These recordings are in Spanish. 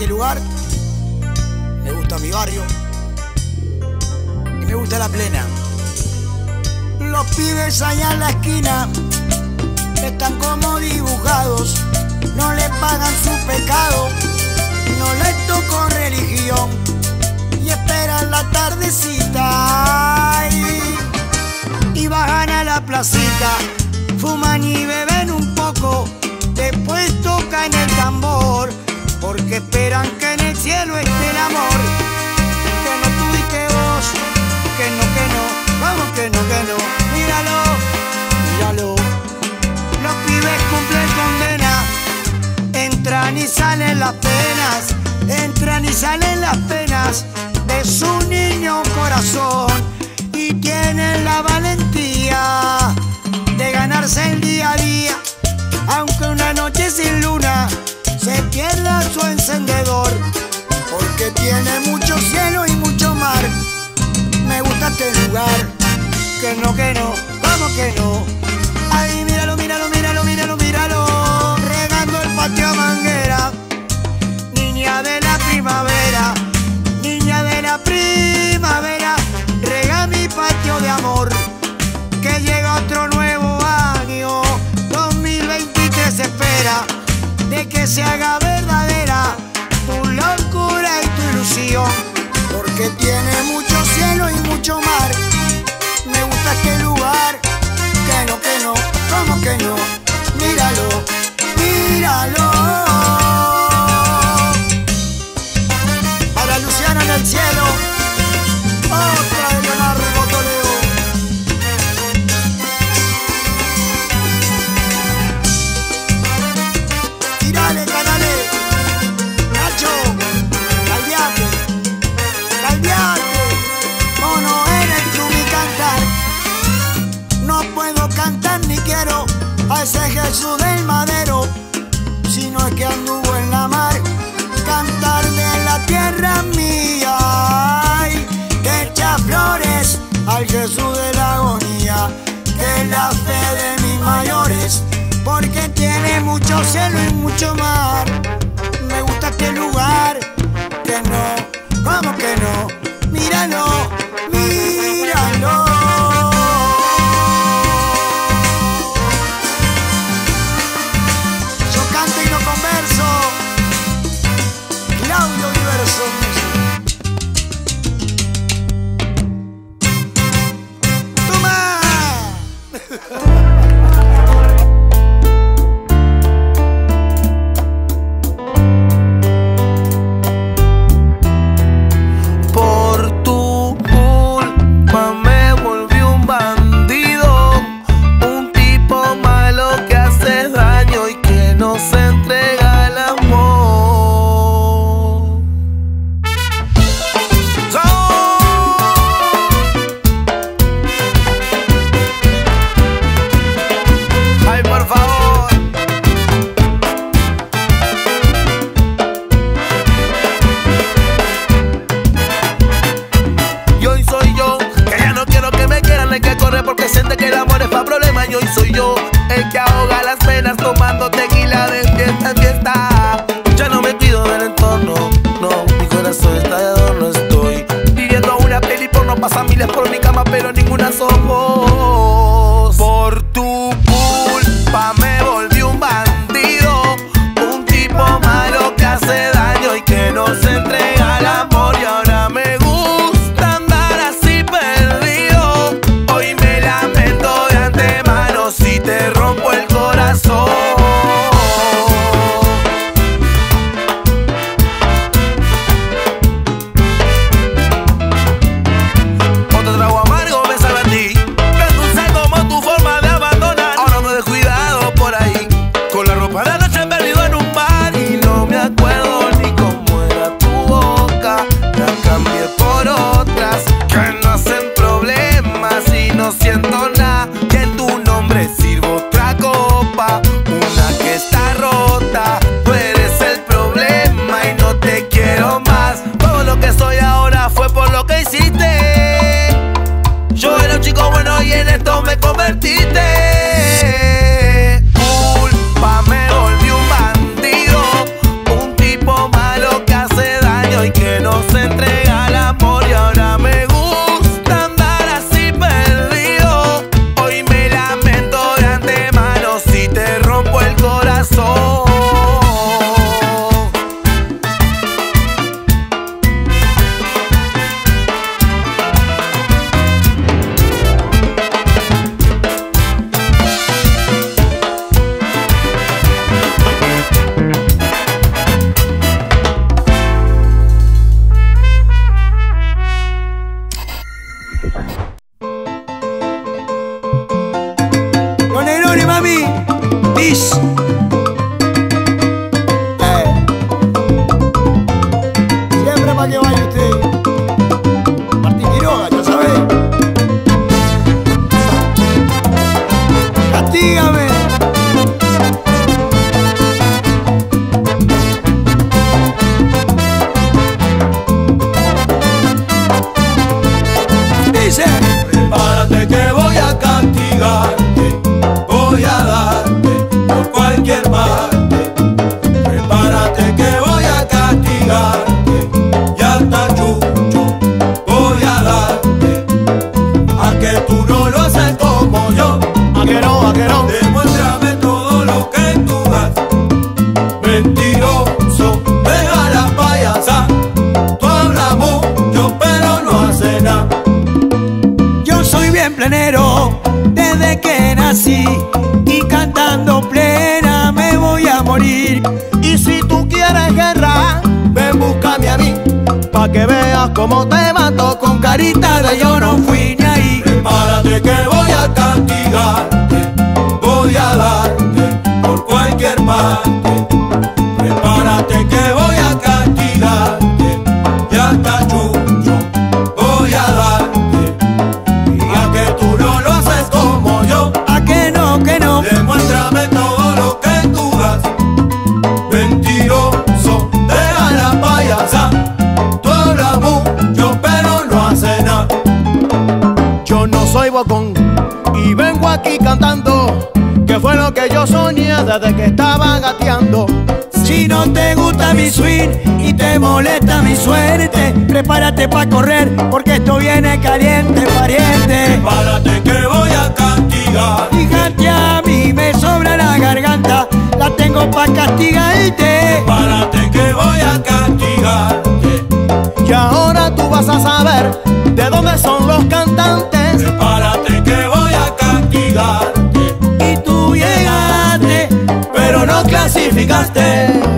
este lugar, me gusta mi barrio. Y me gusta la plena. Los pibes allá en la esquina están como dibujados, no le pagan su pecado, no les tocó religión. Y esperan la tardecita. Y, y bajan a la placita, fuman y beben un poco, después tocan el tambor porque esperan que en el cielo esté el amor. Que no tuviste vos, que no, que no, vamos que no, que no, míralo, míralo. Los pibes cumplen condena, entran y salen las penas, entran y salen las penas pierda su encendedor, porque tiene mucho cielo y mucho mar. Me gusta este lugar, que no, que no, vamos que no. Que no, míralo, míralo. Para Luciana en el cielo, la fe de mis mayores, porque tiene mucho cielo y mucho mar. Me gusta este lugar, que no, ¿cómo que no? Míralo. porque siente que el amor es pa' problema y hoy soy yo. divertirte y cantando plena me voy a morir. Y si tú quieres guerra, ven búscame a mí, pa' que veas cómo te mato con carita de yo no fui ni ahí. Prepárate que voy a castigar. Bocón y vengo aquí cantando, que fue lo que yo soñé desde que estaba gateando. Si no te gusta mi swing y te molesta mi suerte, prepárate pa' correr porque esto viene caliente, pariente. Prepárate que voy a castigar. Fíjate a mí me sobra la garganta, la tengo pa' castigarte. Prepárate que voy a castigarte. Y ahora tú vas a saber de dónde son los castigaste.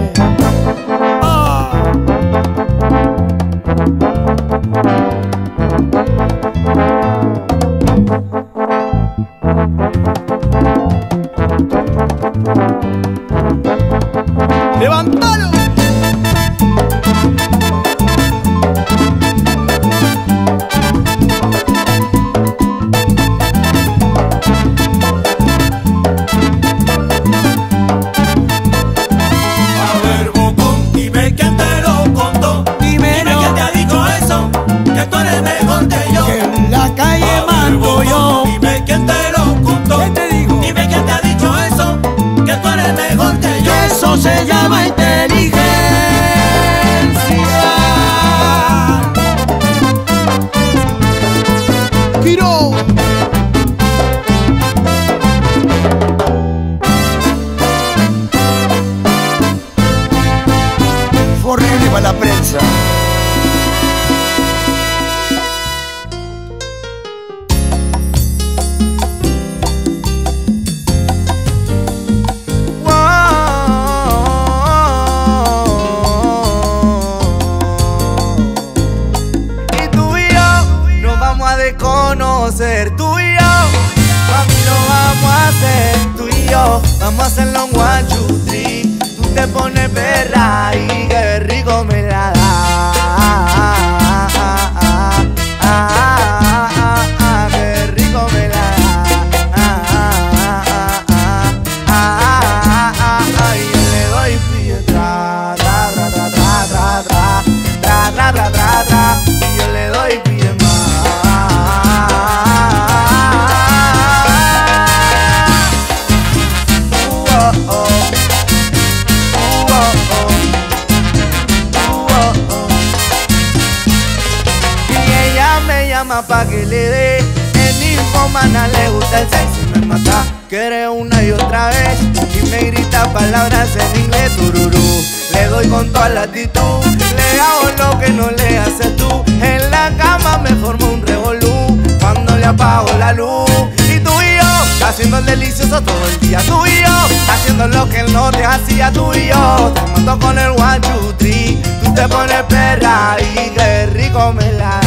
El sexo y me mata. Quiere una y otra vez Y me grita palabras en inglés tururú. Le doy con toda la actitud Le hago lo que no le haces tú. En la cama me formo un revolú Cuando le apago la luz. Y tú y yo Haciendo el delicioso todo el día. Tú y yo Haciendo lo que no te hacía. Tú y yo Te mato con el one, two, three. Tú te pones perra y qué rico me la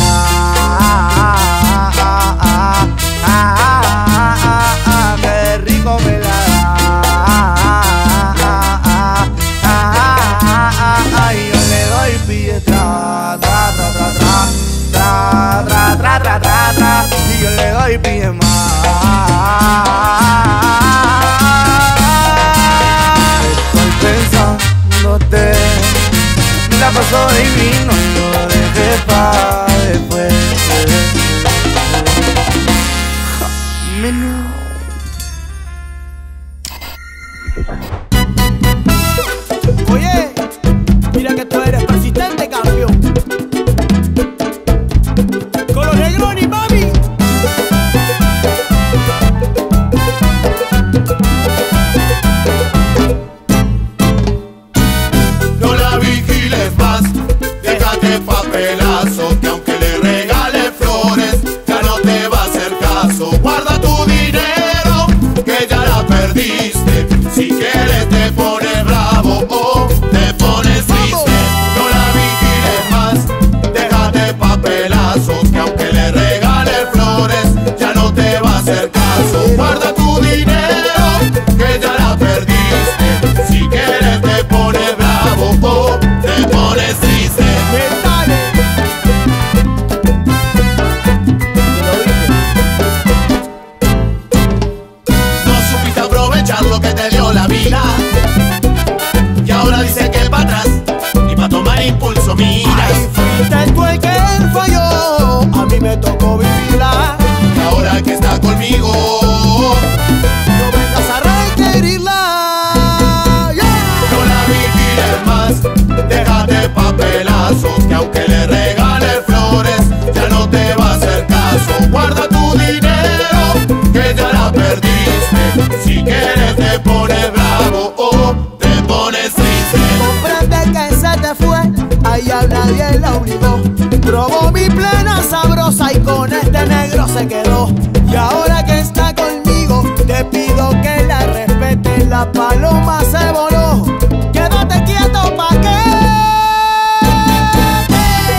nadie la obligó. Probó mi plena sabrosa y con este negro se quedó. Y ahora que está conmigo, te pido que la respete. La paloma se voló. Quédate quieto pa' que.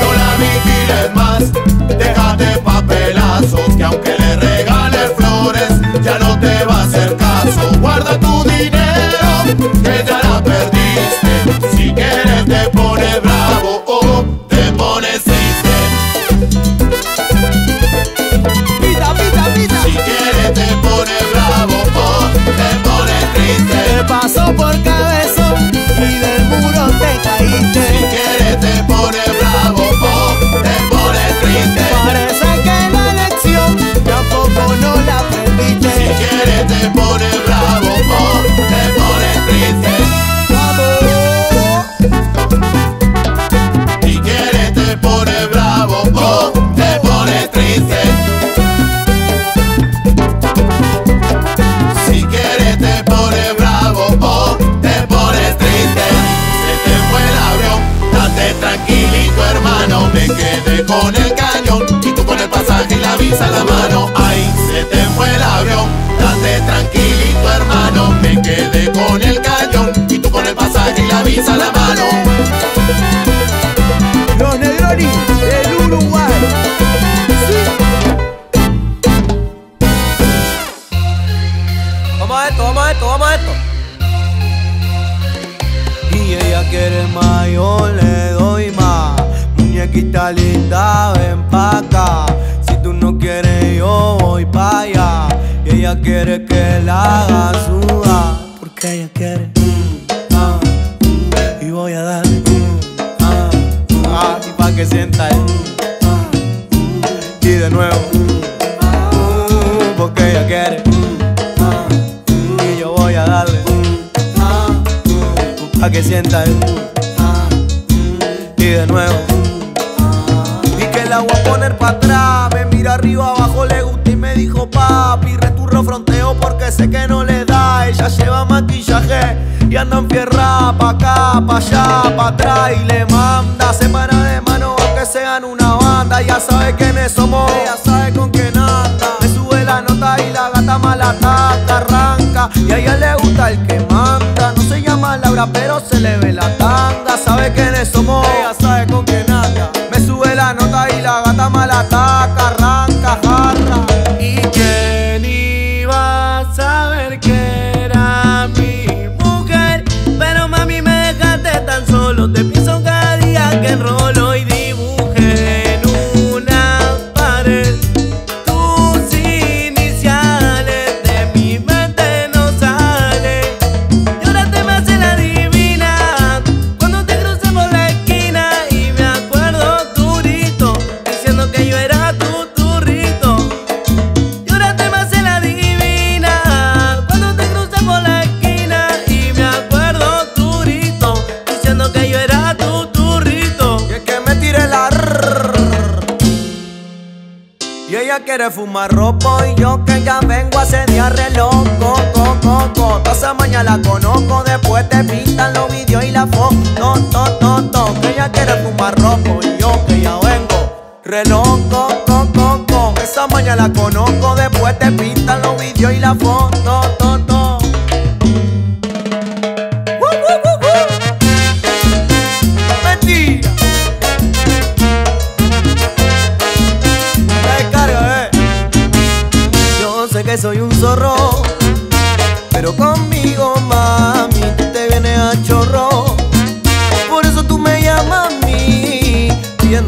No la vigiles más, déjate papelazos, que aunque le con el cañón y tú con el pasaje y la visa en la mano. Ay, se te fue el avión, date tranquilito hermano. Me quedé con el cañón y tú con el pasaje y la visa en la mano. Quiere que la haga sudar. Porque ella quiere. mm, ah, mm, y voy a darle. mm, ah, mm, ah, y pa' que sienta y de nuevo. porque ella quiere. y yo voy a darle pa' que sienta y de nuevo sé que no le da. Ella lleva maquillaje y anda enfierrada pa' acá, pa' allá, pa' atrás. Y le manda semana de mano aunque sean una banda. Ya sabe quiénes somos ella sabe con quién anda. Me sube la nota y la gata mala arranca. Y a ella le gusta el que manda. No se llama Laura pero se le ve la tanga Sabe quiénes somos, ella Toda esa mañana la conozco, después te pintan los vídeos y la foto, to, to, to. Que ella quiere fumar ropo y yo que ya vengo re loco, co, co, co. Esa mañana la conozco, después te pintan los vídeos y la foto, to, to. Woo,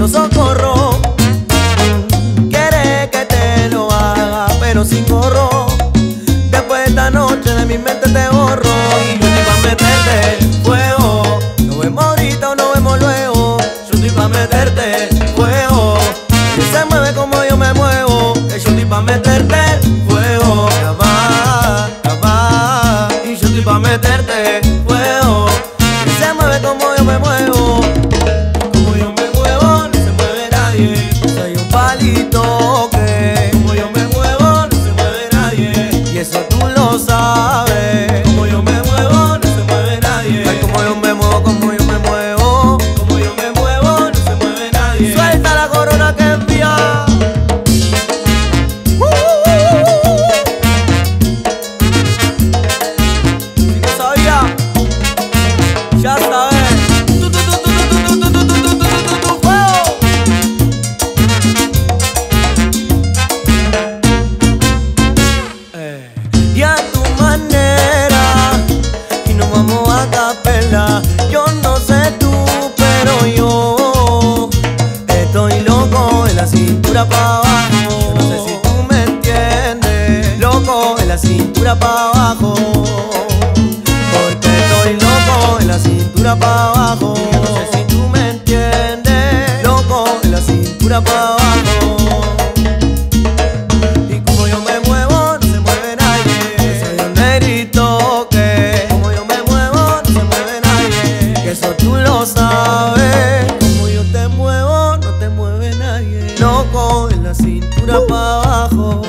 socorro. Abajo.